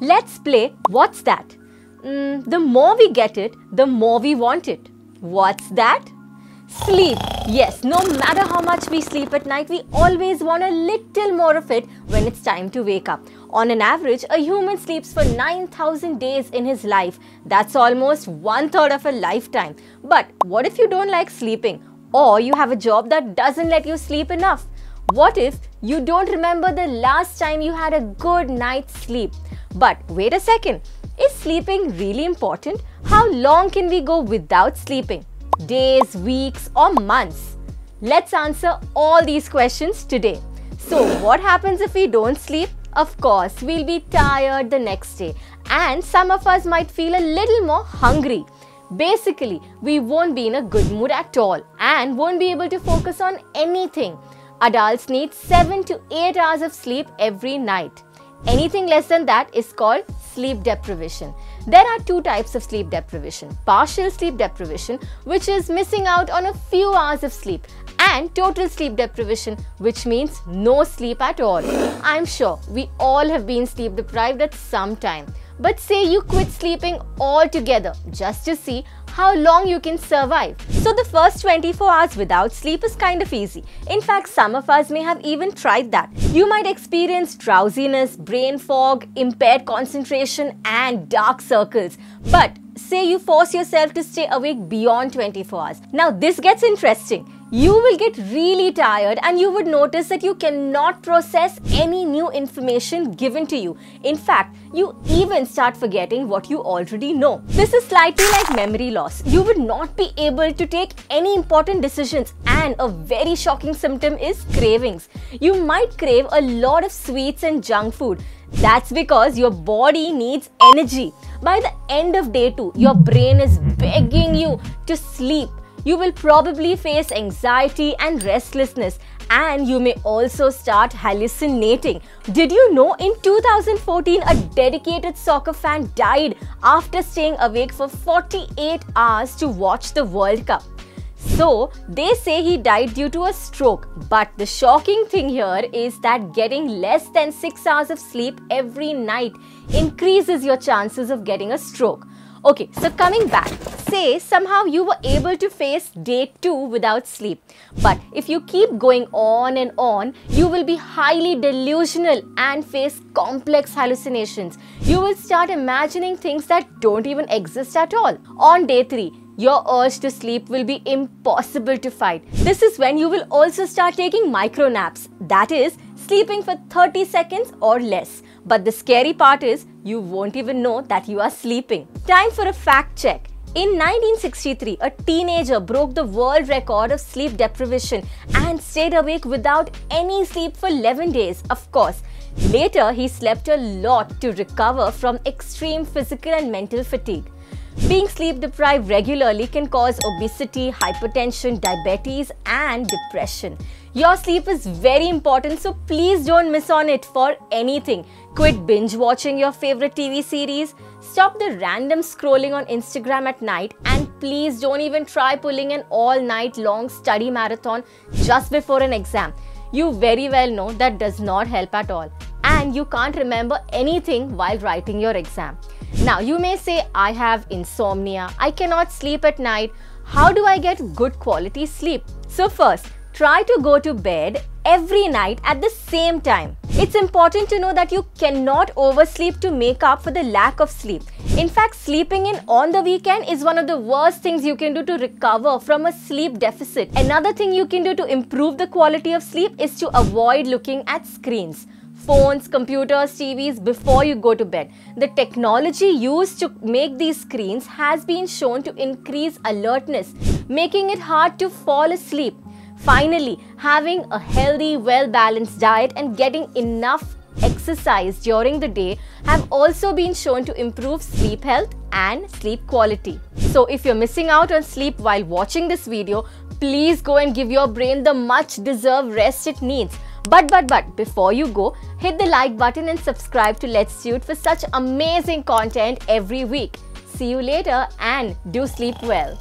Let's play What's That? Mm, the more we get it, the more we want it. What's that? Sleep. Yes, no matter how much we sleep at night, we always want a little more of it when it's time to wake up. On an average, a human sleeps for 9000 days in his life. That's almost one third of a lifetime. But what if you don't like sleeping? Or you have a job that doesn't let you sleep enough? What if you don't remember the last time you had a good night's sleep? But wait a second, is sleeping really important? How long can we go without sleeping? Days, weeks, or months? Let's answer all these questions today. So, what happens if we don't sleep? Of course, we'll be tired the next day, and some of us might feel a little more hungry. Basically, we won't be in a good mood at all and won't be able to focus on anything. Adults need 7 to 8 hours of sleep every night. Anything less than that is called sleep deprivation. There are two types of sleep deprivation partial sleep deprivation, which is missing out on a few hours of sleep, and total sleep deprivation, which means no sleep at all. I'm sure we all have been sleep deprived at some time. But say you quit sleeping altogether just to see how long you can survive. So the first 24 hours without sleep is kind of easy. In fact, some of us may have even tried that. You might experience drowsiness, brain fog, impaired concentration and dark circles. But say you force yourself to stay awake beyond 24 hours. Now this gets interesting you will get really tired and you would notice that you cannot process any new information given to you. In fact, you even start forgetting what you already know. This is slightly like memory loss. You would not be able to take any important decisions and a very shocking symptom is cravings. You might crave a lot of sweets and junk food. That's because your body needs energy. By the end of day 2, your brain is begging you to sleep you will probably face anxiety and restlessness and you may also start hallucinating. Did you know in 2014 a dedicated soccer fan died after staying awake for 48 hours to watch the World Cup? So, they say he died due to a stroke. But the shocking thing here is that getting less than 6 hours of sleep every night increases your chances of getting a stroke. Okay, so coming back, say somehow you were able to face day 2 without sleep. But if you keep going on and on, you will be highly delusional and face complex hallucinations. You will start imagining things that don't even exist at all. On day 3, your urge to sleep will be impossible to fight. This is when you will also start taking micro naps, that is, sleeping for 30 seconds or less. But the scary part is you won't even know that you are sleeping. Time for a fact check. In 1963, a teenager broke the world record of sleep deprivation and stayed awake without any sleep for 11 days. Of course, later he slept a lot to recover from extreme physical and mental fatigue. Being sleep deprived regularly can cause obesity, hypertension, diabetes, and depression. Your sleep is very important, so please don't miss on it for anything. Quit binge watching your favorite TV series, stop the random scrolling on Instagram at night, and please don't even try pulling an all night long study marathon just before an exam. You very well know that does not help at all, and you can't remember anything while writing your exam. Now, you may say, I have insomnia, I cannot sleep at night. How do I get good quality sleep? So, first, try to go to bed every night at the same time. It's important to know that you cannot oversleep to make up for the lack of sleep. In fact, sleeping in on the weekend is one of the worst things you can do to recover from a sleep deficit. Another thing you can do to improve the quality of sleep is to avoid looking at screens phones, computers, TVs before you go to bed. The technology used to make these screens has been shown to increase alertness, making it hard to fall asleep. Finally, having a healthy, well balanced diet and getting enough exercise during the day have also been shown to improve sleep health and sleep quality. So if you're missing out on sleep while watching this video, please go and give your brain the much deserved rest it needs. But but but before you go, hit the like button and subscribe to Letstute for such amazing content every week. See you later and do sleep well.